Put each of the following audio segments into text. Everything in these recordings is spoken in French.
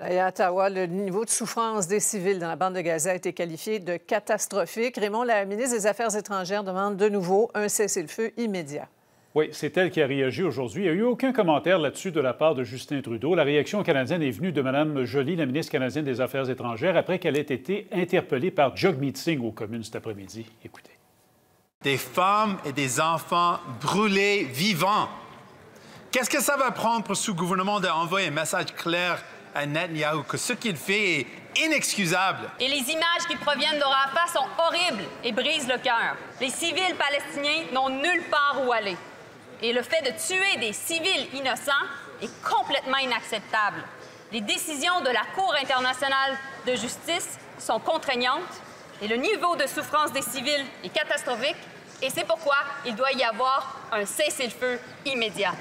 à Ottawa, le niveau de souffrance des civils dans la bande de Gaza a été qualifié de catastrophique. Raymond, la ministre des Affaires étrangères demande de nouveau un cessez-le-feu immédiat. Oui, c'est elle qui a réagi aujourd'hui. Il n'y a eu aucun commentaire là-dessus de la part de Justin Trudeau. La réaction canadienne est venue de Mme Joly, la ministre canadienne des Affaires étrangères, après qu'elle ait été interpellée par Jagmeet Singh aux communes cet après-midi. Écoutez. Des femmes et des enfants brûlés vivants. Qu'est-ce que ça va prendre pour ce gouvernement d'envoyer un message clair à Netanyahu que ce qu'il fait est inexcusable. Et les images qui proviennent de sont horribles et brisent le cœur. Les civils palestiniens n'ont nulle part où aller. Et le fait de tuer des civils innocents est complètement inacceptable. Les décisions de la Cour internationale de justice sont contraignantes et le niveau de souffrance des civils est catastrophique. Et c'est pourquoi il doit y avoir un cessez-le-feu immédiat.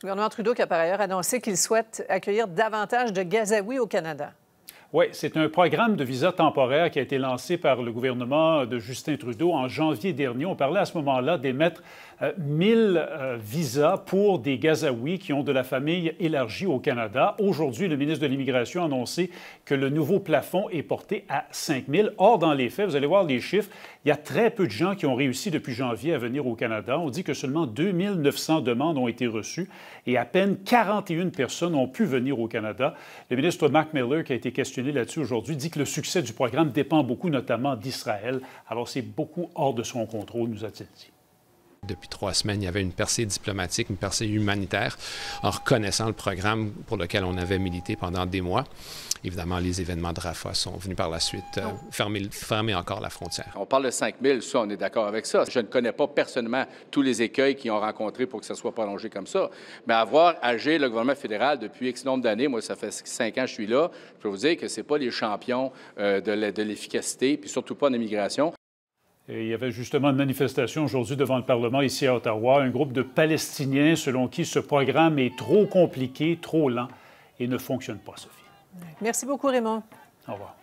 Le gouvernement Trudeau qui a par ailleurs annoncé qu'il souhaite accueillir davantage de Gazaouis au Canada. Oui, c'est un programme de visa temporaire qui a été lancé par le gouvernement de Justin Trudeau en janvier dernier. On parlait à ce moment-là d'émettre 1000 euh, euh, visas pour des Gazaouis qui ont de la famille élargie au Canada. Aujourd'hui, le ministre de l'Immigration a annoncé que le nouveau plafond est porté à 5000. Or, dans les faits, vous allez voir les chiffres, il y a très peu de gens qui ont réussi depuis janvier à venir au Canada. On dit que seulement 2900 demandes ont été reçues et à peine 41 personnes ont pu venir au Canada. Le ministre Mark Miller, qui a été questionné là-dessus aujourd'hui, dit que le succès du programme dépend beaucoup notamment d'Israël. Alors c'est beaucoup hors de son contrôle, nous a-t-il dit. Depuis trois semaines, il y avait une percée diplomatique, une percée humanitaire, en reconnaissant le programme pour lequel on avait milité pendant des mois. Évidemment, les événements de Rafah sont venus par la suite euh, fermer, fermer, encore la frontière. On parle de 5 000, ça, on est d'accord avec ça. Je ne connais pas personnellement tous les écueils qu'ils ont rencontrés pour que ça soit prolongé comme ça. Mais avoir agi le gouvernement fédéral depuis X nombre d'années, moi, ça fait cinq ans que je suis là, je peux vous dire que ce pas les champions euh, de l'efficacité, puis surtout pas en immigration il y avait justement une manifestation aujourd'hui devant le Parlement ici à Ottawa, un groupe de Palestiniens selon qui ce programme est trop compliqué, trop lent et ne fonctionne pas, Sophie. Merci beaucoup, Raymond. Au revoir.